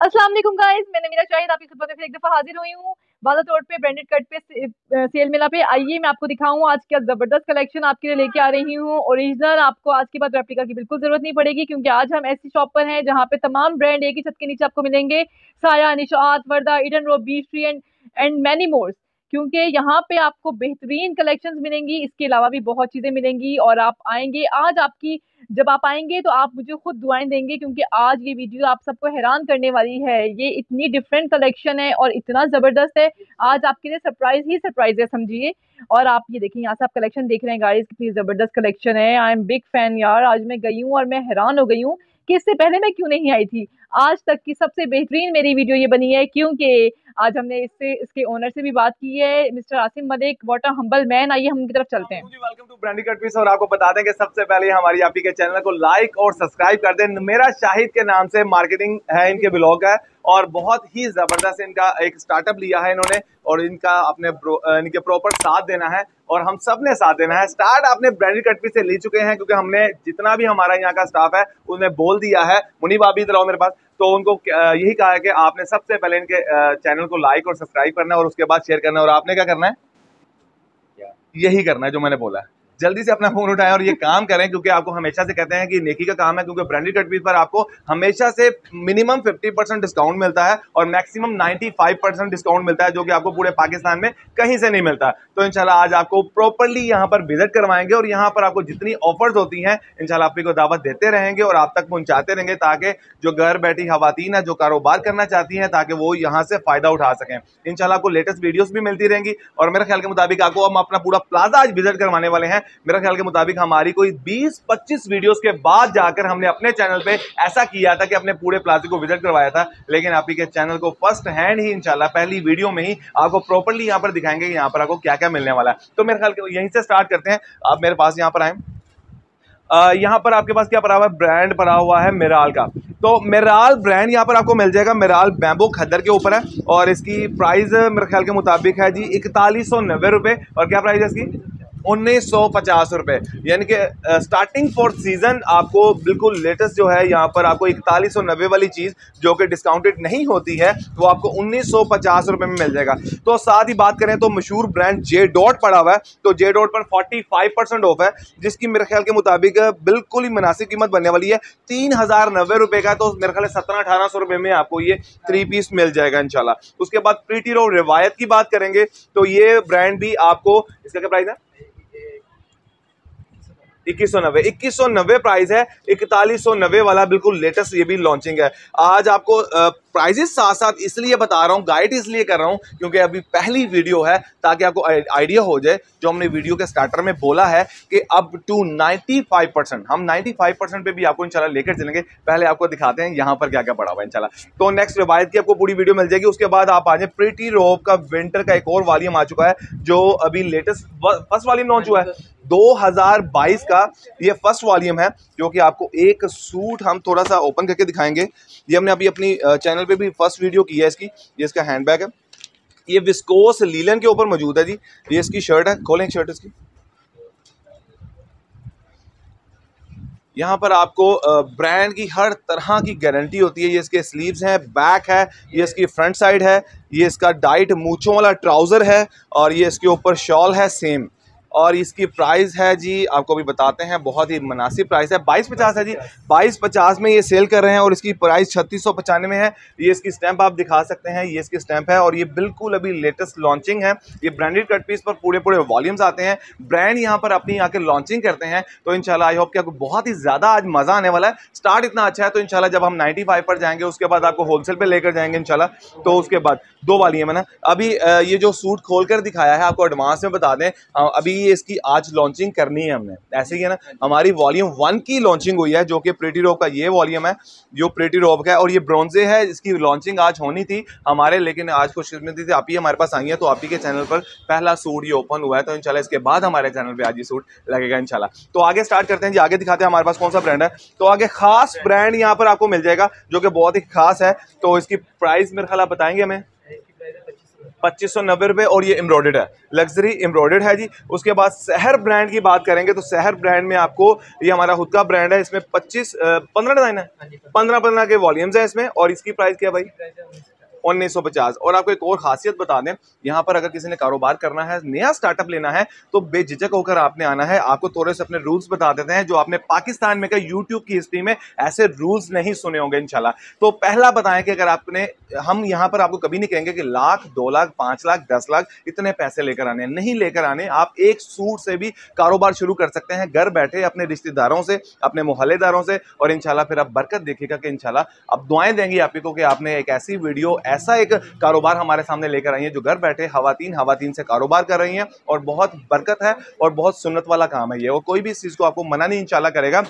अस्सलाम वालेकुम गाइस मैं नमीरा शाहिद आपकी खिदमत में फिर एक दफ़ा हाजिर हुई हूँ। वादा तौर पे ब्रांडेड कट पे सेल मेला पे। आइए मैं आपको दिखाऊँ, आज क्या ज़बरदस्त कलेक्शन आपके लिए लेके आ रही हूँ। ओरिजिनल आपको आज के बाद रेप्लिका की बिल्कुल ज़रूरत नहीं पड़ेगी, क्योंकि आज हम ऐसी शॉप पर हैं जहाँ पे तमाम ब्रांड एक ही छत के नीचे आपको मिलेंगे। Saya, Nishat, Warda Edenrobe and and many mores क्योंकि यहाँ पे आपको बेहतरीन कलेक्शंस मिलेंगी, इसके अलावा भी बहुत चीज़ें मिलेंगी और आप आएँगे, आज आपकी, जब आप आएँगे तो आप मुझे खुद दुआएँ देंगे क्योंकि आज ये वीडियो आप सबको हैरान करने वाली है। ये इतनी डिफरेंट कलेक्शन है और इतना ज़बरदस्त है। आज आपके लिए सरप्राइज़ ही सरप्राइज़ है, समझिए। और आप ये देखिए, यहाँ से आप कलेक्शन देख रहे हैं गाड़ी कितनी ज़बरदस्त कलेक्शन है। आई एम बिग फ़ैन यार, आज मैं गई हूँ और मैं हैरान हो गई हूँ। कि इससे पहले मैं क्यों नहीं आई थी? आज तक की सबसे बेहतरीन मेरी वीडियो ये बनी है, क्योंकि आज हमने इससे, इसके ओनर से भी बात की है, mister Asim Malik what a humble man आइए हम उनकी तरफ़ चलते हैं। वेलकम टू ब्रांडी और आपको बता दें कि सबसे पहले हमारी आप के चैनल को लाइक और सब्सक्राइब कर दें। मेरा शाहिद के नाम से मार्केटिंग है इनके ब्लॉग है और बहुत ही ज़बरदस्त इनका एक स्टार्टअप लिया है इन्होंने, और इनका अपने इनके प्रॉपर साथ देना है। और हम सबने साथ देना है। स्टार्ट आपने ब्रांडेड कटपी से ले चुके हैं क्योंकि हमने जितना भी हमारा यहाँ का स्टाफ है उन्हें बोल दिया है। मुनीब आप इधर आओ मेरे पास। तो उनको यही कहा है कि आपने सबसे पहले इनके चैनल को लाइक और सब्सक्राइब करना है और उसके बाद शेयर करना है। और आपने क्या करना है? यही करना है जो मैंने बोला है। जल्दी से अपना फ़ोन उठाएँ और ये काम करें, क्योंकि आपको हमेशा से कहते हैं कि नेकी का काम है, क्योंकि ब्रांडेड कटपीस पर आपको हमेशा से मिनिमम 50 परसेंट डिस्काउंट मिलता है और मैक्सिमम 95 परसेंट डिस्काउंट मिलता है, जो कि आपको पूरे पाकिस्तान में कहीं से नहीं मिलता। तो इंशाल्लाह आज आपको प्रॉपरली यहाँ पर विज़िट करवाएँगे और यहाँ पर आपको जितनी ऑफर्स होती हैं, इंशाल्लाह आपको दावत देते रहेंगे और आप तक पहुँचाते रहेंगे, ताकि जो घर बैठी खातन है, जो कारोबार करना चाहती हैं, ताकि वो यहाँ से फ़ायदा उठा सकें। इंशाल्लाह आपको लेटेस्ट वीडियोज़ भी मिलती रहेंगी और मेरे ख्याल के मुताबिक आपको हम अपना पूरा प्लाजा आज विज़िट करवाने वाले हैं। मेरे ख्याल के मुताबिक हमारी कोई 20-25 वीडियोस के बाद जाकर हमने अपने चैनल पे ऐसा किया था कि अपने पूरे प्लाजा को विज़िट करवाया था। लेकिन आप ही के चैनल को फ़र्स्ट हैंड ही इंशाल्लाह पहली वीडियो में ही आपको प्रॉपरली यहाँ पर दिखाएँगे कि यहाँ पर आपको क्या क्या मिलने वाला है। तो मेरे ख्याल यहीं से स्टार्ट करते हैं। आप मेरे पास यहाँ पर आए। यहाँ पर आपके पास क्या पड़ा हुआ है? ब्रांड पड़ा हुआ है मिराल का। तो मिराल ब्रांड यहाँ पर आपको मिल जाएगा। मिराल बैम्बो खदर के ऊपर है और इसकी प्राइस मेरे ख्याल के मुताबिक है जी इकतालीस सौ नब्बे रुपये और क्या प्राइस है इसकी? उन्नीस सौ पचास रुपये यानी कि स्टार्टिंग फॉर सीज़न आपको बिल्कुल लेटेस्ट जो है, यहाँ पर आपको इकतालीस सौ नब्बे वाली चीज़ जो कि डिस्काउंटेड नहीं होती है, वो आपको उन्नीस सौ पचास रुपये में मिल जाएगा। तो साथ ही बात करें तो मशहूर ब्रांड जे डॉट पड़ा हुआ है। तो जे डॉट पर फोर्टी फाइव परसेंट ऑफ़ है, जिसकी मेरे ख्याल के मुताबिक बिल्कुल ही मुनासिब कीमत बनने वाली है। तीन हज़ार नब्बे रुपये का तो मेरे ख्याल सत्रह अठारह सौ रुपये में आपको ये थ्री पीस मिल जाएगा इंशाल्लाह। उसके बाद प्रीटी रो रिवायत की बात करेंगे तो ये ब्रांड भी आपको, इसका क्या प्राइस है? इक्कीस सौ नब्बे। इक्कीस सौ नब्बे प्राइस है, इकतालीस सौ नब्बे वाला बिल्कुल लेटेस्ट ये भी लॉन्चिंग है। आज आपको प्राइजेस साथ साथ इसलिए बता रहा हूँ गाइड इसलिए कर रहा हूँ, क्योंकि अभी पहली वीडियो है, ताकि आपको आइडिया हो जाए, जो हमने वीडियो के स्टार्टर में बोला है कि अब टू 95 परसेंट हम 95 परसेंट पे भी आपको इंशाल्लाह लेकर चलेंगे। पहले आपको दिखाते हैं यहाँ पर क्या क्या पड़ा हुआ है इंशाल्लाह। तो नेक्स्ट रिवायत की आपको पूरी वीडियो मिल जाएगी, उसके बाद आप आ जाए प्रिटी रोब का विंटर का एक और वॉल्यूम आ चुका है, जो अभी लेटेस्ट फ़र्स्ट वॉल्यूम लॉन्च हुआ है। 2022 का ये फ़र्स्ट वॉल्यूम है, जो कि आपको एक सूट हम थोड़ा सा ओपन करके दिखाएँगे। ये हमने अभी अपनी चैनल पे भी फ़र्स्ट वीडियो की है इसकी, ये इसका हैंड बैग है। ये विस्कोस लीलन के ऊपर मौजूद है जी। ये इसकी शर्ट है, खोलें शर्ट इसकी। यहाँ पर आपको ब्रांड की हर तरह की गारंटी होती है। ये इसके स्लीव्स हैं, बैक है, ये इसकी फ्रंट साइड है, ये इसका डाइट मूछों वाला ट्राउज़र है, और ये इसके ऊपर शॉल है, सेम। और इसकी प्राइस है जी, आपको भी बताते हैं, बहुत ही मुनासिब प्राइस है। बाईस पचास है जी। बाईस पचास में ये सेल कर रहे हैं और इसकी प्राइस छत्तीस सौ पचानवे है। ये इसकी स्टैंप आप दिखा सकते हैं, ये इसकी स्टैंप है और ये बिल्कुल अभी लेटेस्ट लॉन्चिंग है। ये ब्रांडेड कट पीस पर पूरे पूरे वॉल्यूम्स आते हैं। ब्रांड यहाँ पर अपनी आके लॉन्चिंग करते हैं। तो इनशाला आई होप कि आपको बहुत ही ज़्यादा आज मज़ा आने वाला है। स्टार्ट इतना अच्छा है तो इनशाला जब हम नाइन्टी पर जाएँगे, उसके बाद आपको होलसेल पर लेकर जाएँगे इनशाला तो उसके बाद, दो वाली है मैंने। अभी ये जो सूट खोल दिखाया है, आपको एडवांस में बता दें। अभी ये इसकी आज लॉन्चिंग करनी है हमने। ऐसे ही है ना, हमारी वॉल्यूम वन की लॉन्चिंग हुई है, जो कि प्रेटी रोप का ये वॉल्यूम है, जो प्रेटी रोप का है, और ये ब्रॉन्जे है, इसकी लॉन्चिंग आज होनी थी हमारे, लेकिन आज खुशकिस्मती थी, आप ही हमारे पास आई है तो आप ही के चैनल पर पहला सूट ये ओपन हुआ है तो इनशाला इसके बाद हमारे चैनल पर आज ये सूट लगेगा इनशाला तो आगे स्टार्ट करते हैं जी, आगे दिखाते हैं हमारे पास कौन सा ब्रांड है। तो आगे खास ब्रांड यहाँ पर आपको मिल जाएगा, जो कि बहुत ही खास है तो इसकी प्राइस मेरे ख्याल बताएँगे हमें। पच्चीस सौ नब्बे रुपये और ये एम्ब्रॉयड है। लग्जरी एम्ब्रॉयड है जी। उसके बाद शहर ब्रांड की बात करेंगे तो शहर ब्रांड में आपको ये हमारा खुद का ब्रांड है। इसमें पच्चीस पंद्रह डिज़ाइन है। हाँ पंद्रह। पंद्रह के वॉल्यूम्स है इसमें। और इसकी प्राइस क्या भाई? उन्नीस सौ पचास। और आपको एक और खासियत बता दें, यहाँ पर अगर किसी ने कारोबार करना है, नया स्टार्टअप लेना है तो बेझिझक होकर आपने आना है। आपको थोड़े से अपने रूल्स बता देते हैं, जो आपने पाकिस्तान में का यूट्यूब की हिस्ट्री में ऐसे रूल्स नहीं सुने होंगे इनशाला तो पहला बताएँ कि अगर आपने, हम यहाँ पर आपको कभी नहीं कहेंगे कि लाख, दो लाख, पाँच लाख, दस लाख इतने पैसे लेकर आने नहीं लेकर आने, आप एक सूट से भी कारोबार शुरू कर सकते हैं, घर बैठे अपने रिश्तेदारों से, अपने मोहल्लेदारों से, और इनशाला फिर आप बरकत देखिएगा कि इनशाला अब दुआएँ देंगी आपको कि आपने एक ऐसी वीडियो ऐसा एक कारोबार हमारे सामने लेकर आई है जो घर बैठे हवातीन हवातीन से कारोबार कर रही हैं और बहुत बरकत है और बहुत सुन्नत वाला काम है ये। और कोई भी इस चीज़ को आपको मना नहीं, इंशाल्लाह करेगा।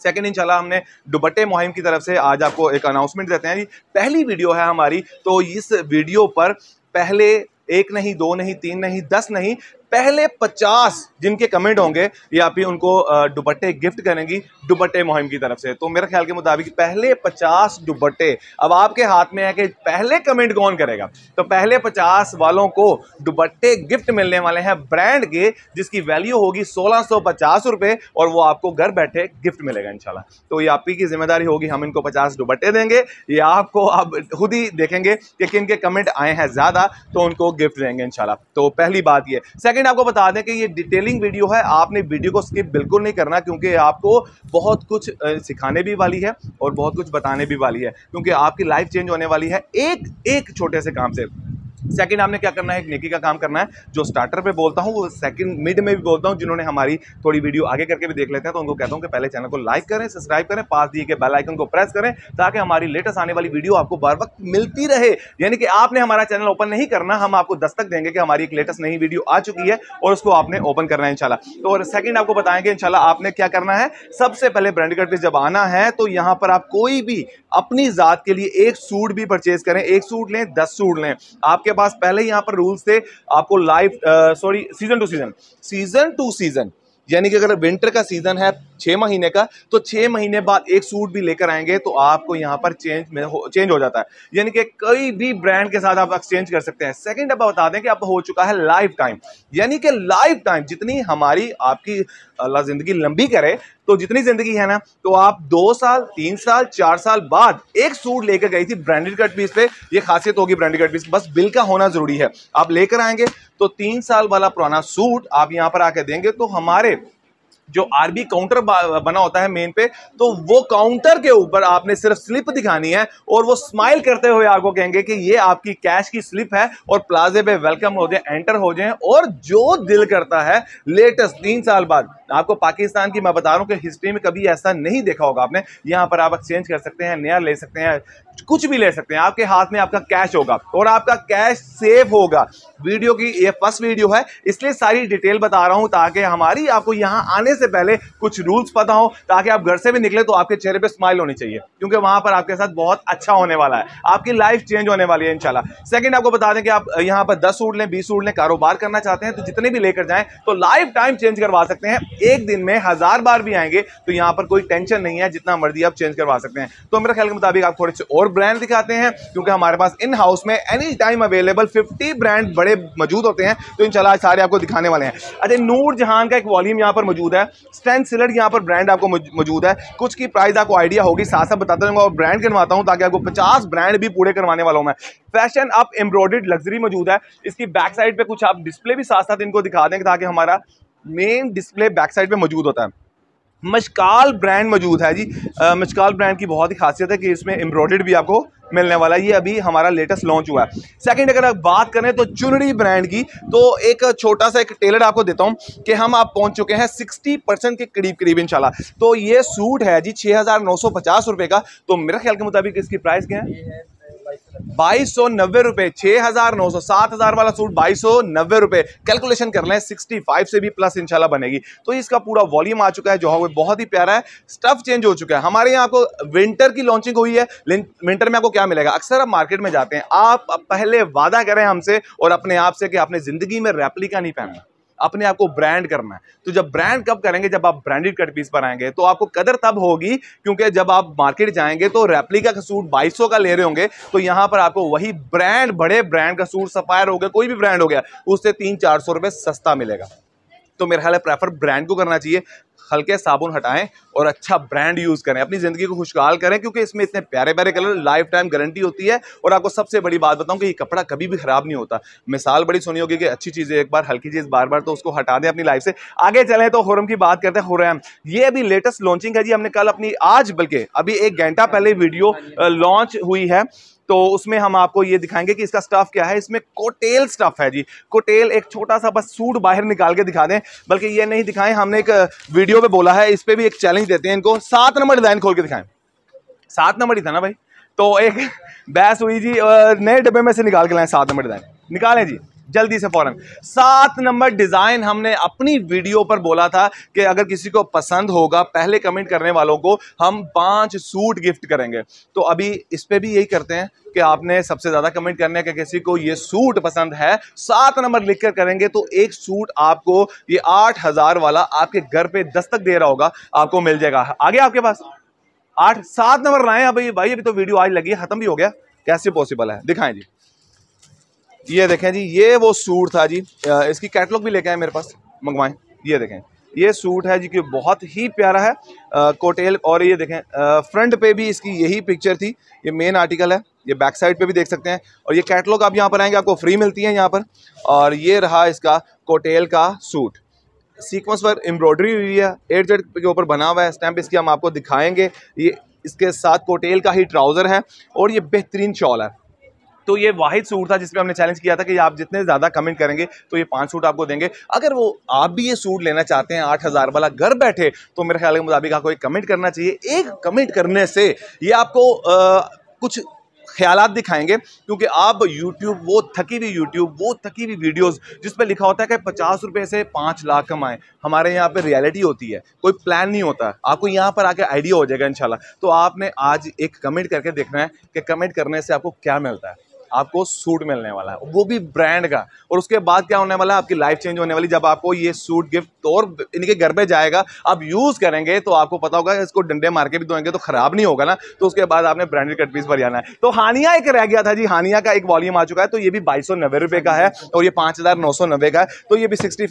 सेकेंड इंशाल्लाह हमने दुबट्टे मुहिम की तरफ़ से आज आपको एक अनाउंसमेंट देते हैं पहली वीडियो है हमारी तो इस वीडियो पर पहले एक नहीं, दो नहीं, तीन नहीं, दस नहीं पहले पचास जिनके कमेंट होंगे, ये आप ही उनको दुपट्टे गिफ्ट करेंगी, दुपट्टे मुहिम की तरफ़ से। तो मेरे ख्याल के मुताबिक पहले पचास दुपट्टे, अब आपके हाथ में है कि पहले कमेंट कौन करेगा? तो पहले पचास वालों को दुपट्टे गिफ्ट मिलने वाले हैं ब्रांड के, जिसकी वैल्यू होगी सोलह सौ और वो आपको घर बैठे गिफ्ट मिलेगा इनशाला तो ये आप की ज़िम्मेदारी होगी, हम इनको पचास दुपट्टे देंगे। ये आपको अब खुद ही देखेंगे कि किन के कमेंट आए हैं ज़्यादा तो उनको गिफ्ट देंगे इनशाला तो पहली बात ये। सेकंड सेकंड आपको बता दें कि ये डिटेलिंग वीडियो है, आपने वीडियो को स्किप बिल्कुल नहीं करना क्योंकि आपको बहुत कुछ सिखाने भी वाली है और बहुत कुछ बताने भी वाली है, क्योंकि आपकी लाइफ चेंज होने वाली है एक एक छोटे से काम से। सेकंड आपने क्या करना है? एक नेकी का काम करना है, जो स्टार्टर पे बोलता हूँ, वो सेकंड मिड में भी बोलता हूँ, जिन्होंने हमारी थोड़ी वीडियो आगे करके भी देख लेते हैं तो उनको कहता हूँ कि पहले चैनल को लाइक करें सब्सक्राइब करें, पास दिए के बेल आइकन को प्रेस करें, ताकि हमारी लेटेस्ट आने वाली वीडियो आपको बार वक्त मिलती रहे। यानी कि आपने हमारा चैनल ओपन नहीं करना, हम आपको दस्तक देंगे कि हमारी एक लेटेस्ट नई वीडियो आ चुकी है, और उसको आपने ओपन करना है इनशाला तो और सेकंड आपको बताएँगे इनशाला आपने क्या करना है? सबसे पहले ब्रांड कट पे जब आना है तो यहाँ पर आप कोई भी अपनी जात के लिए एक सूट भी परचेज करें। एक सूट लें, दस सूट लें। आपके पास पहले यहाँ पर रूल्स थे। आपको life sorry season two season season two season यानी कि अगर विंटर का सीज़न है छह महीने का तो छह महीने बाद एक सूट भी लेकर आएँगे तो आपको यहाँ पर चेंज में हो, चेंज हो जाता है। यानी कि कोई भी ब्रांड के साथ आप एक्सचेंज कर सकते हैं। सेकंड अब बता दें कि अब हो चुका है लाइफ टाइम यानी कि लाइफ टाइम जितनी हमारी आपकी अल्लाह ज़िंदगी लंबी करे तो जितनी ज़िंदगी है ना तो आप दो साल तीन साल चार साल बाद एक सूट लेकर गई थी ब्रांडेड कट पीस पे। ये खासियत होगी ब्रांडेड कट पीस बस बिल का होना ज़रूरी है। आप लेकर आएँगे तो तीन साल वाला पुराना सूट आप यहाँ पर आके देंगे तो हमारे जो आरबी काउंटर बना होता है मेन पे तो वो काउंटर के ऊपर आपने सिर्फ़ स्लिप दिखानी है और वो स्माइल करते हुए आपको कहेंगे कि ये आपकी कैश की स्लिप है और प्लाजे पे वेलकम हो जाए एंटर हो जाए और जो दिल करता है लेटेस्ट तीन साल बाद आपको पाकिस्तान की मैं बता रहा हूँ कि हिस्ट्री में कभी ऐसा नहीं देखा होगा आपने। यहाँ पर आप एक्सचेंज कर सकते हैं, नया ले सकते हैं, कुछ भी ले सकते हैं। आपके हाथ में आपका कैश होगा और आपका कैश सेव होगा। वीडियो की ये फ़र्स्ट वीडियो है, इसलिए सारी डिटेल बता रहा हूँ ताकि हमारी आपको यहाँ आने से पहले कुछ रूल्स पता हो, ताकि आप घर से भी निकले तो आपके चेहरे पर स्माइल होनी चाहिए, क्योंकि वहाँ पर आपके साथ बहुत अच्छा होने वाला है। आपकी लाइफ चेंज होने वाली है इनशाला सेकेंड आपको बता दें कि आप यहाँ पर दस सूट लें, बीस सूट लें, कारोबार करना चाहते हैं तो जितने भी लेकर जाएँ तो लाइफ टाइम चेंज करवा सकते हैं। एक दिन में हज़ार बार भी आएँगे तो यहाँ पर कोई टेंशन नहीं है, जितना मर्ज़ी आप चेंज करवा सकते हैं। तो मेरे ख्याल के मुताबिक आप थोड़े से और ब्रांड दिखाते हैं, क्योंकि हमारे पास इन हाउस में any time available fifty brand बड़े मौजूद होते हैं तो इनशाला सारे आपको दिखाने वाले हैं। अच्छा नूर जहान का एक वॉल्यूम यहाँ पर मौजूद है स्ट्रेंथ सिलर यहाँ पर ब्रांड आपको मौजूद है। कुछ की प्राइस आपको आइडिया होगी साथ साथ बताता रहूँगा और ब्रांड करवाता हूँ, ताकि आपको पचास ब्रांड भी पूरे करवाने वाला हूँ मैं। फ़ैशन अप एम्ब्रॉयड लग्जरी मौजूद है, इसकी बैक साइड पे कुछ आप डिस्प्ले भी साथ साथ इनको दिखा देंगे ताकि हमारा मेन डिस्प्ले बैक साइड पे मौजूद होता है। मशकाल ब्रांड मौजूद है जी। मशकाल ब्रांड की बहुत ही खासियत है कि इसमें एम्ब्रॉयड भी आपको मिलने वाला है। ये अभी हमारा लेटेस्ट लॉन्च हुआ है। सेकंड अगर आप बात करें तो चुनरी ब्रांड की तो एक छोटा सा एक टेलर आपको देता हूँ कि हम आप पहुँच चुके हैं 60 परसेंट के करीब करीब इंशाल्लाह। तो ये सूट है जी छः हज़ार नौ सौ पचास रुपए का। तो मेरे ख्याल के मुताबिक इसकी प्राइस क्या है बाईस सौ नब्बे रुपए, छह हज़ार नौ सौ, सात हज़ार वाला सूट बाईस सौ नब्बे रुपए। कैलकुलेशन कर लें सिक्सटी फाइव से भी प्लस इंशाल्लाह बनेगी। तो इसका पूरा वॉल्यूम आ चुका है, जो है बहुत ही प्यारा है। स्टफ़ चेंज हो चुका है। हमारे यहाँ आपको विंटर की लॉन्चिंग हुई है। विंटर में आपको क्या मिलेगा? अक्सर आप मार्केट में जाते हैं। आप पहले वादा करें हमसे और अपने आप से कि आपने ज़िंदगी में रेप्लिका नहीं पहनना अपने आप को ब्रांड करना है। तो जब ब्रांड कब करेंगे? जब आप ब्रांडेड कट पीस पर आएँगे तो आपको कदर तब होगी, क्योंकि जब आप मार्केट जाएँगे तो रेप्लिका का सूट बाईस का ले रहे होंगे तो यहाँ पर आपको वही ब्रांड बड़े ब्रांड का सूट सफायर हो गया, कोई भी ब्रांड हो गया, उससे तीन चार सौ रुपए सस्ता मिलेगा। तो मेरा ख्याल है प्रेफर ब्रांड को करना चाहिए हल्के साबुन हटाएँ और अच्छा ब्रांड यूज़ करें। अपनी ज़िंदगी को खुशहाल करें क्योंकि इसमें इतने प्यारे प्यारे कलर लाइफ टाइम गारंटी होती है और आपको सबसे बड़ी बात बताऊँ कि ये कपड़ा कभी भी ख़राब नहीं होता। मिसाल बड़ी सुनी होगी कि अच्छी चीज़ एक बार हल्की चीज़ बार बार तो उसको हटा दें अपनी लाइफ से। आगे चलें तो खुरम की बात करते हैं खुरम ये अभी लेटेस्ट लॉन्चिंग है जी हमने कल अपनी आज बल्कि अभी एक घंटा पहले वीडियो लॉन्च हुई है। तो उसमें हम आपको ये दिखाएँगे कि इसका स्टफ़ क्या है। इसमें कोटेल स्टफ़ है जी। कोटेल एक छोटा सा बस सूट बाहर निकाल के दिखा दें, बल्कि ये नहीं दिखाएँ, हमने एक वीडियो पे बोला है, इस पर भी एक चैलेंज देते हैं इनको। सात नंबर डिज़ाइन खोल के दिखाएँ। सात नंबर ही था ना भाई? तो एक बहस हुई जी नए डब्बे में से निकाल के लाएँ सात नंबर डिज़ाइन निकालें जी। जल्दी से फ़ौरन। सात नंबर डिज़ाइन हमने अपनी वीडियो पर बोला था कि अगर किसी को पसंद होगा, पहले कमेंट करने वालों को हम पाँच सूट गिफ्ट करेंगे। तो अभी इस पर भी यही करते हैं कि आपने सबसे ज़्यादा कमेंट करने के किसी को ये सूट पसंद है, सात नंबर लिखकर करेंगे तो एक सूट आपको ये आठ हज़ार वाला आपके घर पे दस्तक दे रहा होगा, आपको मिल जाएगा। आगे आपके पास? आठ, सात नंबर लाए। अभी भाई, अभी तो वीडियो आज लगी खत्म भी हो गया। कैसे पॉसिबल है? दिखाएँ जी। ये देखें जी, ये वो सूट था जी इसकी कैटलॉग भी लेके आए मेरे पास, मंगवाएँ। ये देखें, ये सूट है जी कि बहुत ही प्यारा है कोटेल और ये देखें फ्रंट पे भी इसकी यही पिक्चर थी, ये मेन आर्टिकल है, ये बैक साइड पे भी देख सकते हैं, और ये कैटलॉग आप यहाँ पर आएँगे, आपको फ्री मिलती है यहाँ पर, और ये रहा इसका कोटेल का सूट। सीक्वेंस पर एम्ब्रॉयडरी हुई है एट जेड के ऊपर बना हुआ है स्टैम्प इसकी हम आपको दिखाएँगे, ये इसके साथ कोटेल का ही ट्राउज़र है, और ये बेहतरीन शॉल है। तो ये वाहिद सूट था जिसमें हमने चैलेंज किया था कि आप जितने ज़्यादा कमेंट करेंगे तो ये पाँच सूट आपको देंगे। अगर वो आप भी ये सूट लेना चाहते हैं आठ हज़ार वाला घर बैठे तो मेरे ख्याल के मुताबिक आपको एक कमेंट करना चाहिए। एक कमेंट करने से ये आपको आ, कुछ ख्याल दिखाएँगे क्योंकि आप यूट्यूब वो थकी हुई यूट्यूब वो थकी हुई वीडियोस जिस पर लिखा होता है कि पचास रुपये से पाँच लाख कमाएँ। हमारे यहाँ पे रियलिटी होती है कोई प्लान नहीं होता। आपको यहाँ पर आके आइडिया हो जाएगा इंशाल्लाह। तो आपने आज एक कमेंट करके देखना है कि कमेंट करने से आपको क्या मिलता है। आपको सूट मिलने वाला है। वो भी ब्रांड का। और उसके बाद क्या होने वाला है? आपकी लाइफ चेंज होने वाली। जब आपको ये सूट गिफ्ट और इनके घर पे जाएगा, आप यूज़ करेंगे तो आपको पता होगा, इसको डंडे मार के भी धोएँगे तो खराब नहीं होगा ना। तो उसके बाद आपने ब्रांडेड कट पीस पर जाना है। तो हानिया एक रह गया था जी। हानिया का एक वॉल्यूम आ चुका है तो ये भी बाईस रुपए का है और ये पाँच का है। तो ये भी सिक्सटी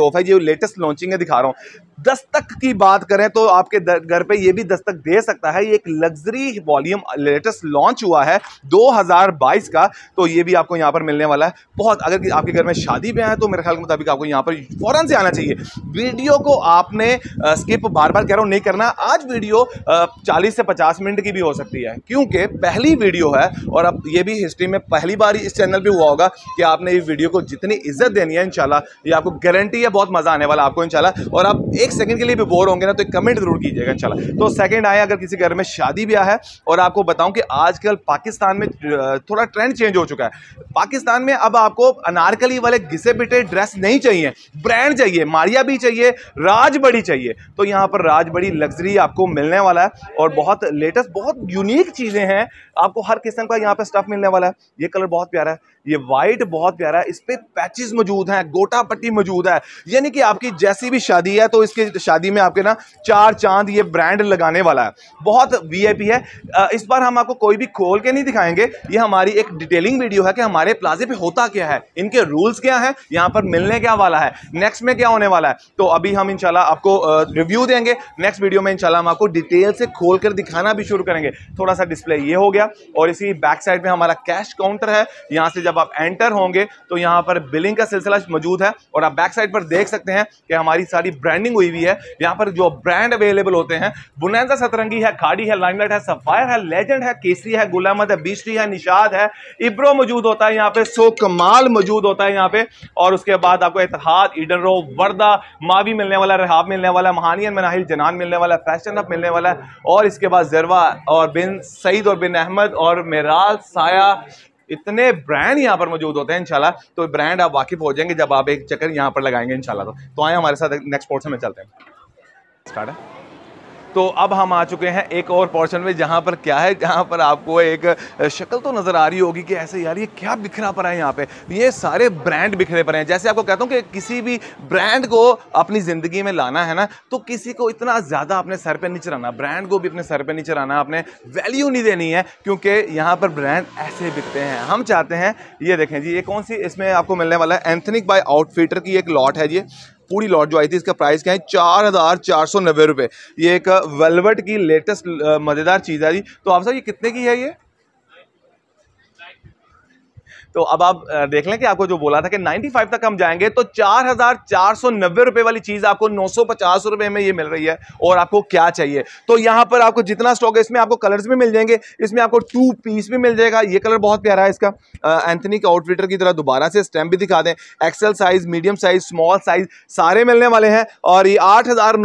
ऑफ़ है। ये लेटेस्ट लॉन्चिंग है दिखा रहा हूँ। दस्तक की बात करें तो आपके घर पे ये भी दस्तक दे सकता है। ये एक लग्जरी वॉल्यूम लेटेस्ट लॉन्च हुआ है 2022 का। तो ये भी आपको यहाँ पर मिलने वाला है। बहुत, अगर आपके घर में शादी ब्याह है तो मेरे ख्याल के मुताबिक आपको यहाँ पर फ़ौरन से आना चाहिए। वीडियो को आपने स्किप बार बार कह रहा हूँ, नहीं करना। आज वीडियो चालीस से पचास मिनट की भी हो सकती है, क्योंकि पहली वीडियो है, और अब ये भी हिस्ट्री में पहली बार इस चैनल पर हुआ होगा कि आपने इस वीडियो को जितनी इज़्ज़त देनी है इनशाला ये आपको गारंटी है, बहुत मज़ा आने वाला आपको इनशाला और आप एक सेकंड के लिए भी बोर होंगे ना तो एक कमेंट ज़रूर कीजिएगा इनशाला तो सेकंड आए अगर किसी घर में शादी ब्याह है, और आपको बताऊँ कि आजकल पाकिस्तान में थोड़ा ट्रेंड चेंज हो चुका है। पाकिस्तान में अब आपको अनारकली वाले घिसे पिटे ड्रेस नहीं चाहिए। ब्रांड चाहिए, मारिया भी चाहिए, राजबड़ी चाहिए। तो यहाँ पर राजबड़ी लग्जरी आपको मिलने वाला है और बहुत लेटेस्ट बहुत यूनिक चीज़ें हैं। आपको हर किस्म का यहाँ पे स्टफ़ मिलने वाला है। ये कलर बहुत प्यारा है, ये वाइट बहुत प्यारा है, इस पे पैचेस मौजूद हैं गोटा पट्टी मौजूद है। यानी कि आपकी जैसी भी शादी है तो इसकी शादी में आपके ना चार चाँद ये ब्रांड लगाने वाला है। बहुत वीआईपी है। इस बार हम आपको कोई भी खोल के नहीं दिखाएँगे। ये हमारी एक डिटेलिंग वीडियो है कि हमारे प्लाजे पे होता क्या है, इनके रूल्स क्या है, यहाँ पर मिलने क्या वाला है नेक्स्ट में क्या होने वाला है। तो अभी हम इनशाला आपको रिव्यू देंगे। नेक्स्ट वीडियो में इनशाला हम आपको डिटेल से खोल दिखाना भी शुरू करेंगे। थोड़ा सा डिस्प्ले ये हो गया। और इसी बैक साइड में हमारा कैश काउंटर है। यहाँ से जब आप एंटर होंगे तो यहाँ पर बिलिंग का सिलसिला मौजूद है और आप बैक साइड पर देख सकते हैं कि हमारी सारी ब्रांडिंग हुई हुई है। यहाँ पर जो ब्रांड अवेलेबल होते हैं बुनैजा सतरंगी है, खाड़ी है लाइमलाइट है सफायर है लेजेंड है केसरी है गुलामत है बीसरी है निशाद है इब्रो मौजूद होता है यहाँ पे सो कमाल मौजूद होता है यहाँ पे और उसके बाद आपको इतहाद ईडन रो वर्दा मावी मिलने वाला रहाब मिलने वाला महानियन मनाहिल जनान मिलने वाला फ़ैशन अप मिलने वाला और इसके बाद जरवा और बिन सईद और बिन अहमद और मेराल साया, इतने ब्रांड यहाँ पर मौजूद होते हैं, इंशाल्लाह। तो ब्रांड आप वाकिफ हो जाएँगे जब आप एक चक्कर यहाँ पर लगाएँगे, इंशाल्लाह। तो तो आए हमारे साथ नेक्स्ट स्पोर्ट्स में चलते हैं। स्टार्ट है? तो अब हम आ चुके हैं एक और पोर्शन में, जहाँ पर क्या है, जहाँ पर आपको एक शक्ल तो नज़र आ रही होगी कि ऐसे यार ये क्या बिखरा पड़ा है यहाँ पे। ये सारे ब्रांड बिखरे पड़े हैं। जैसे आपको कहता हूँ कि किसी भी ब्रांड को अपनी ज़िंदगी में लाना है ना तो किसी को इतना ज़्यादा अपने सर पर नहीं चढ़ाना ब्रांड को भी अपने सर पर नहीं चढ़ाना, अपने वैल्यू नहीं देनी है, क्योंकि यहाँ पर ब्रांड ऐसे बिकते हैं। हम चाहते हैं, ये देखें जी, ये कौन सी इसमें आपको मिलने वाला है? एंथनिक बाय आउटफिटर की एक लॉट है जी। पूरी लॉट जो आई थी, इसका प्राइस क्या है? चार हज़ार चार सौ नब्बे रुपये ये एक वेलवेट की लेटेस्ट मज़ेदार चीज़ है जी। तो आप सर ये कितने की है ये? तो अब आप देख लें कि आपको जो बोला था कि 95 तक हम जाएँगे तो चार हज़ार चार सौ नब्बे रुपए वाली चीज़ आपको नौ सौ पचास रुपए में ये मिल रही है, और आपको क्या चाहिए? तो यहाँ पर आपको जितना स्टॉक है, इसमें आपको कलर्स भी मिल जाएँगे, इसमें आपको टू पीस भी मिल जाएगा, ये कलर बहुत प्यारा है इसका। एंथनी का आउटफिटर की तरह दोबारा से स्टैम्प भी दिखा दें XL size medium size small size सारे मिलने वाले हैं, और ये आठ हज़ार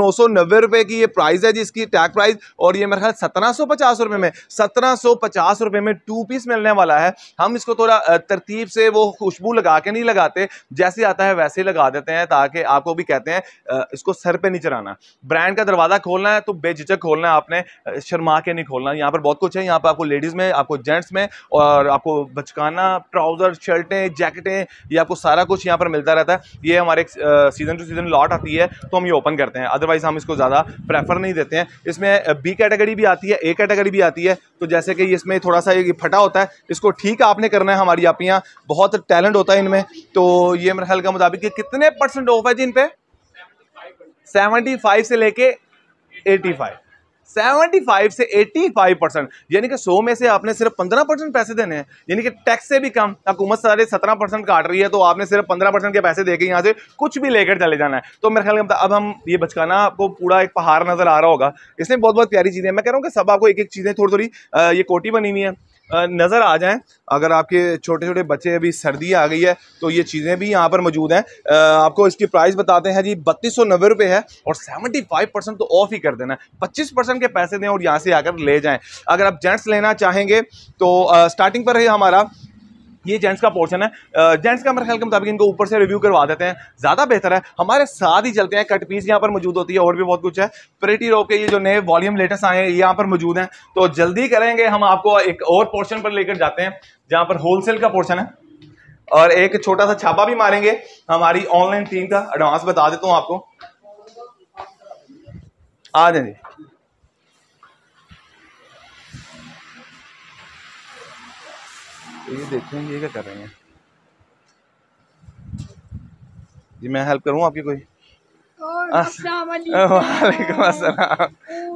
की ये प्राइस है जिसकी टैग प्राइस और ये मेरे ख्याल सत्रह सौ में, सत्रह में टू पीस मिलने वाला है। हम इसको थोड़ा तरतीब से वो खुशबू लगा के नहीं लगाते, जैसे आता है वैसे ही लगा देते हैं ताकि आपको भी कहते हैं इसको सर पे नहीं चढ़ाना। ब्रांड का दरवाज़ा खोलना है तो बेझिझक खोलना है आपने शर्मा के नहीं खोलना। यहाँ पर बहुत कुछ है, यहाँ पर आपको लेडीज़ में, आपको जेंट्स में और आपको बचकाना, ट्राउज़र, शर्टें, जैकेटें, ये आपको सारा कुछ यहाँ पर मिलता रहता है। ये हमारे सीज़न टू सीज़न लॉट आती है तो हम ये ओपन करते हैं। अदरवाइज़ हम इसको ज़्यादा प्रेफर नहीं देते हैं। इसमें बी कैटेगरी भी आती है ए कैटेगरी भी आती है तो जैसे कि इसमें थोड़ा सा ये फटा होता है, इसको ठीक आपने करना है हमारी आप यहाँ बहुत टैलेंट होता है इनमें। तो ये मेरे ख्याल का मुताबिक कि कितने परसेंट ऑफ़ है जी इन पे? सेवेंटी फाइव से लेके एटी फाइव सेवेंटी फाइव से एटी फाइव परसेंट यानी कि सौ में से आपने सिर्फ़ पंद्रह परसेंट पैसे देने हैं। यानी कि टैक्स से भी कम, हुकूमत सारे सत्रह परसेंट काट रही है तो आपने सिर्फ़ पंद्रह परसेंट के पैसे देके यहाँ से कुछ भी लेकर चले जाना है। तो मेरे ख्याल अब हम ये बचकाना आपको पूरा एक पहाड़ नज़र आ रहा होगा। इसमें बहुत बहुत प्यारी चीज़ें मैं कह रहा हूँ कि सब आपको एक एक चीज़ें थोड़ी थोड़ी ये कोटी बनी हुई है। नज़र आ जाएँ। अगर आपके छोटे छोटे बच्चे अभी सर्दी आ गई है तो ये चीज़ें भी यहाँ पर मौजूद हैं। आपको इसकी प्राइस बताते हैं जी, बत्तीस सौ नब्बे रुपये है और सेवेंटी फाइव परसेंट तो ऑफ़ ही कर देना है। पच्चीस परसेंट के पैसे दें और यहाँ से आकर ले जाएँ। अगर आप जेंट्स लेना चाहेंगे तो स्टार्टिंग पर है हमारा ये जेंट्स का पोर्शन है। जेंट्स का मेरे ख्याल के मुताबिक इनको ऊपर से रिव्यू करवा देते हैं। ज़्यादा बेहतर है। हमारे साथ ही चलते हैं। कट पीस यहाँ पर मौजूद होती है और भी बहुत कुछ है। प्रेटी रो के ये जो नए वॉल्यूम लेटेस्ट आए हैं यहाँ पर मौजूद हैं। तो जल्दी करेंगे। हम आपको एक और पोर्शन पर लेकर जाते हैं, जहाँ पर होलसेल का पोर्शन है। और एक छोटा सा छापा भी मारेंगे। हमारी ऑनलाइन टीम का एडवांस बता देता हूँ आपको। आ जाए तो ये देखें ये क्या कर रहे हैं? जी मैं हेल्प करूँ आपकी कोई? वालेकुम अस्सलाम।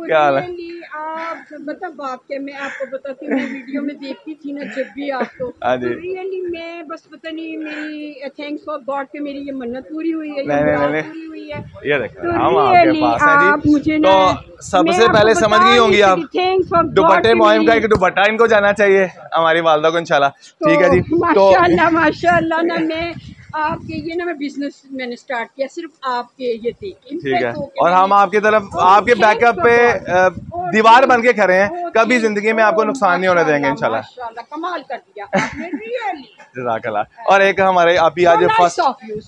क्या हाल है? आप मतलब बात क्या मैं आपको बताती हूँ वीडियो में देखती थी ना जब भी आपको तो रियली मैं बस पता नहीं मेरी थैंक्स फॉर गॉड के मेरी ये मन्नत पूरी हुई है नहीं, नहीं, नहीं, पूरी हुई है। ये देखो तो हम आपके पास हैं मुझे तो सबसे पहले समझ गई होंगी आप। दुपट्टे मोहिम का एक दुपट्टा इनको जाना चाहिए हमारी वालदा को इंशाल्लाह। ठीक है जी तो माशाल्लाह माशाल्लाह ना मैं आपके ये ना मैं बिज़नेस मैंने स्टार्ट किया सिर्फ़ आपके ये थे ठीक है। और हम आपकी तरफ़ आपके बैकअप पे दीवार बन के खड़े हैं। कभी ज़िंदगी में आपको नुकसान नहीं होने देंगे इंशाल्लाह। कमाल कर दिया जजाकला और एक हमारे आप ही आज फ़र्स्ट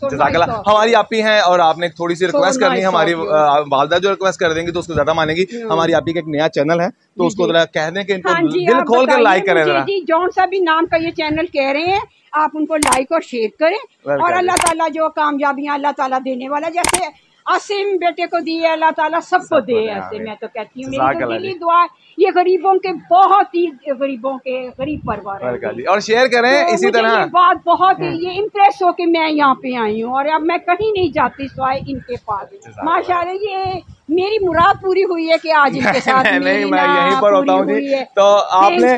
जजाकला हमारी आप ही हैं और आपने थोड़ी सी रिक्वेस्ट करनी है हमारी वालदा जो रिक्वेस्ट कर देंगी तो उसको ज़्यादा मानेगी. हमारी आप ही का एक नया चैनल है तो उसको जरा कह दें कि इनको हाँ दिल खोल कर लाइक करें जौन सा भी नाम का ये चैनल कह रहे हैं आप उनको लाइक और शेयर करें। और अल्लाह ताला जो कामयाबियाँ अल्लाह ताला देने वाला जैसे असीम बेटे को दिए अल्लाह ताला सबको दे ऐसे मैं तो कहती हूँ मेरी तो दिली दुआ ये गरीबों के बहुत ही गरीबों के गरीब परिवार और शेयर करें तो इसी तरह। बात बहुत ही ये इम्प्रेस हो के मैं यहाँ पे आई हूँ और अब मैं कहीं नहीं जाती स्वाय इनके पास। माशा ये मेरी मुराद पूरी हुई है कि आज इनके साथ नहीं मैं यहीं पर होता हूँ जी। तो आपने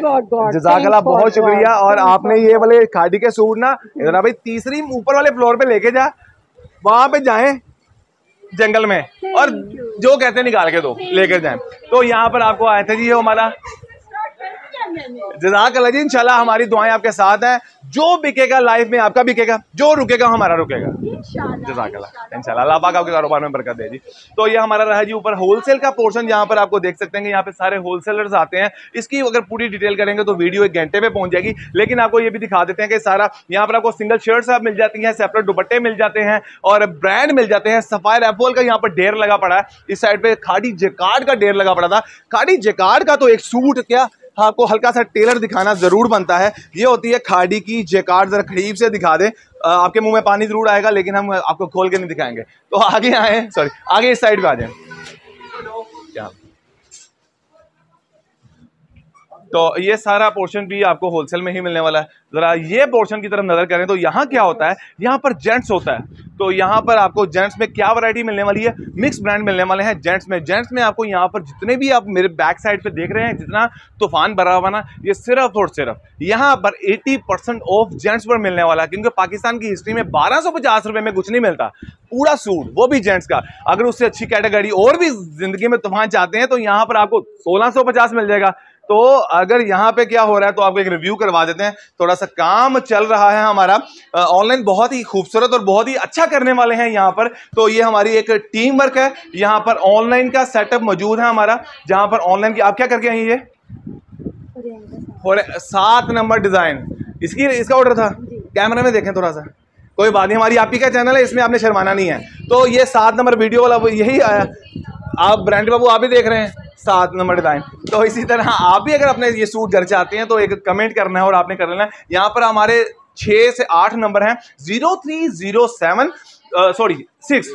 जजाकला बहुत शुक्रिया। और आपने ये वाले खाड़ी के सूट ना इधर भाई तीसरी ऊपर वाले फ्लोर पे लेके जा। वहाँ पे जाएँ। जंगल में। और जो कहते निकाल के दो लेकर जाए। तो यहाँ पर आपको आए थे जी ये हमारा जजाक अल्लाह जी इंशाल्लाह हमारी दुआएँ आपके साथ हैं। जो बिकेगा लाइफ में आपका बिकेगा जो रुकेगा हमारा रुकेगा। इंशाल्लाह अल्लाह पाक आपके कारोबार में बरकत दे जी। तो ये हमारा रहा जी ऊपर होलसेल का पोर्शन यहाँ पर आपको देख सकते हैं यहाँ पे सारे होलसेलर्स आते हैं। इसकी अगर पूरी डिटेल करेंगे तो वीडियो एक घंटे में पहुँच जाएगी। लेकिन आपको ये भी दिखा देते हैं कि सारा यहाँ पर आपको सिंगल शर्ट आप मिल जाती हैं सेपरेट दुपट्टे मिल जाते हैं और ब्रांड मिल जाते हैं। सफायर एप्पल का यहाँ पर ढेर लगा पड़ा है। इस साइड पे खाड़ी जेकार्ड का ढेर लगा पड़ा था। खाड़ी जेकार्ड का तो एक सूट क्या? आपको हल्का सा टेलर दिखाना ज़रूर बनता है। ये होती है खाड़ी की जेकार जरा करीब से दिखा दे। आपके मुँह में पानी ज़रूर आएगा, लेकिन हम आपको खोल के नहीं दिखाएँगे। तो आगे आए सॉरी आगे इस साइड पे आ जाए। क्या? तो ये सारा पोर्शन भी आपको होलसेल में ही मिलने वाला है। ज़रा ये पोर्शन की तरफ़ नज़र करें तो यहाँ क्या होता है? यहाँ पर जेंट्स होता है। तो यहाँ पर आपको जेंट्स में क्या वैरायटी मिलने वाली है? मिक्स ब्रांड मिलने वाले हैं जेंट्स में। जेंट्स में आपको यहाँ पर जितने भी आप मेरे बैक साइड पे देख रहे हैं, जितना तूफ़ान भरा हुआ ना, ये सिर्फ़ और सिर्फ़ यहाँ पर 80 परसेंट ऑफ़ जेंट्स पर मिलने वाला है। क्योंकि पाकिस्तान की हिस्ट्री में बारह सौ में कुछ नहीं मिलता। पूरा सूट वो भी जेंट्स का। अगर उससे अच्छी कैटेगरी और भी ज़िंदगी में तूफ़ान चाहते हैं तो यहाँ पर आपको सोलह मिल जाएगा। तो अगर यहाँ पे क्या हो रहा है तो आपको एक रिव्यू करवा देते हैं। थोड़ा सा काम चल रहा है हमारा। ऑनलाइन बहुत ही खूबसूरत और बहुत ही अच्छा करने वाले हैं यहाँ पर। तो ये हमारी एक टीम वर्क है। यहाँ पर ऑनलाइन का सेटअप मौजूद है हमारा जहाँ पर ऑनलाइन की आप क्या करके आई ये? सात नंबर डिज़ाइन इसकी इसका ऑर्डर था? कैमरे में देखें थोड़ा सा। कोई बात नहीं, हमारी आप ही का चैनल है? इसमें आपने शर्माना नहीं है। तो ये सात नंबर वीडियो वाला यही आया आप ब्रांड बाबू, आप भी देख रहे हैं? सात नंबर डिज़ाइन तो इसी तरह आप भी अगर अपने ये सूट घर चाहते हैं तो एक कमेंट करना है और आपने कर लेना है। यहाँ पर हमारे छः से आठ नंबर हैं। Zero three zero seven sorry six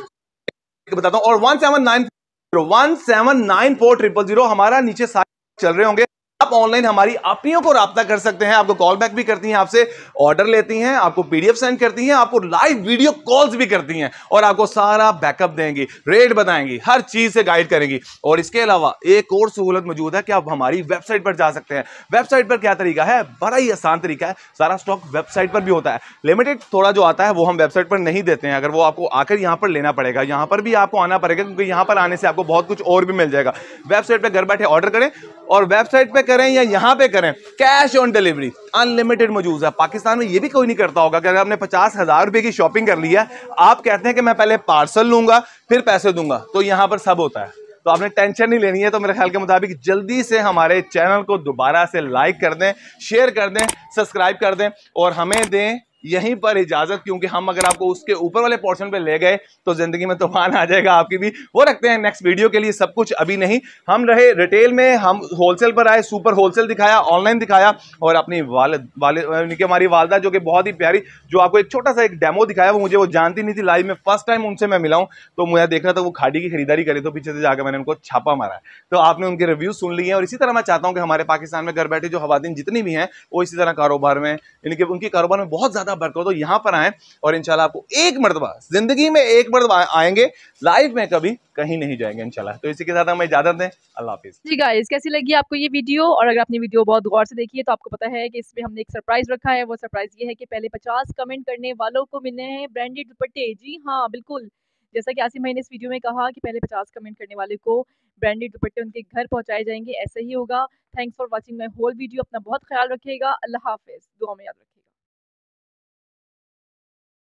बताता हूँ, और one seven nine one seven nine four triple zero हमारा नीचे सारे चल रहे होंगे। आप ऑनलाइन हमारी आपियों को रब्ता कर सकते हैं, आपको कॉल बैक भी करती हैं, आपसे ऑर्डर लेती हैं, आपको पीडीएफ सेंड करती हैं, आपको लाइव वीडियो कॉल्स भी करती हैं और आपको सारा बैकअप देंगी रेट बताएँगी, हर चीज़ से गाइड करेंगी। और इसके अलावा एक और सहूलत मौजूद है कि आप हमारी वेबसाइट पर जा सकते हैं। वेबसाइट पर क्या तरीका है? बड़ा ही आसान तरीका है। सारा स्टॉक वेबसाइट पर भी होता है। लिमिटेड थोड़ा जो आता है, वो हम वेबसाइट पर नहीं देते हैं। अगर वो आपको आकर यहाँ पर लेना पड़ेगा, यहाँ पर भी आपको आना पड़ेगा, क्योंकि यहाँ पर आने से आपको बहुत कुछ और भी मिल जाएगा। वेबसाइट पर घर बैठे ऑर्डर करें और वेबसाइट पर करें या यहाँ पे करें कैश ऑन डिलीवरी अनलिमिटेड मौजूद है। पाकिस्तान में ये भी कोई नहीं करता होगा कि अगर आपने पचास हज़ार रुपए की शॉपिंग कर ली है, आप कहते हैं कि मैं पहले पार्सल लूँगा, फिर पैसे दूँगा तो यहाँ पर सब होता है। तो आपने टेंशन नहीं लेनी है तो मेरे ख्याल के मुताबिक जल्दी से हमारे चैनल को दोबारा से लाइक कर दें शेयर कर दें सब्सक्राइब कर दें और हमें दें यहीं पर इजाज़त, क्योंकि हम अगर आपको उसके ऊपर वाले पोर्शन पे ले गए तो ज़िंदगी में तूफ़ान आ जाएगा आपकी भी। वो रखते हैं नेक्स्ट वीडियो के लिए, सब कुछ अभी नहीं। हम रहे रिटेल में, हम होलसेल पर आए सुपर होलसेल दिखाया ऑनलाइन दिखाया, और अपनी वालद वाले हमारी वालदा, जो कि बहुत ही प्यारी, जो आपको एक छोटा सा एक डेमो दिखाया, वो मुझे वो जानती नहीं थी लाइव में फ़र्स्ट टाइम उनसे मैं मिला तो मुझे देख रहा था, वो खाड़ी की खरीदारी करी तो पीछे से जाकर मैंने उनको छापा मारा है। तो आपने उनके रिव्यू सुन लिए और इसी तरह मैं चाहता हूँ कि हमारे पाकिस्तान में घर बैठे जो हवादीन जितनी भी हैं, वो इसी तरह कारोबार में इनके उनके कारोबार में बहुत ज़्यादा बरकत तो यहाँ पर आए और इंशाल्लाह आपको एक मरतबा, ज़िंदगी में एक मरतबा आएँगे लाइफ में कभी कहीं नहीं जाएँगे इंशाल्लाह। तो इसी के साथ हमें इजाज़त दें, अल्लाह हाफिज। जी गाइस कैसी लगी आपको ये वीडियो और अगर आपने वीडियो बहुत गौर से देखी है तो आपको पता है कि इसमें हमने एक सरप्राइज़ रखा है। वो सरप्राइज़ ये है कि पहले पचास कमेंट करने वालों को मिलने हैं ब्रांडेड दुपट्टे। जी हाँ बिल्कुल। जैसा कि आसिम भाई ने इस वीडियो में कहा कि पहले पचास कमेंट करने वाले को ब्रांडेड दुपट्टे उनके घर पहुँचाए जाएँगे, ऐसे ही होगा। Thanks for watching my whole video अपना बहुत ख्याल रखिएगा। अल्लाह हाफिज। दुआ में याद रखिएगा।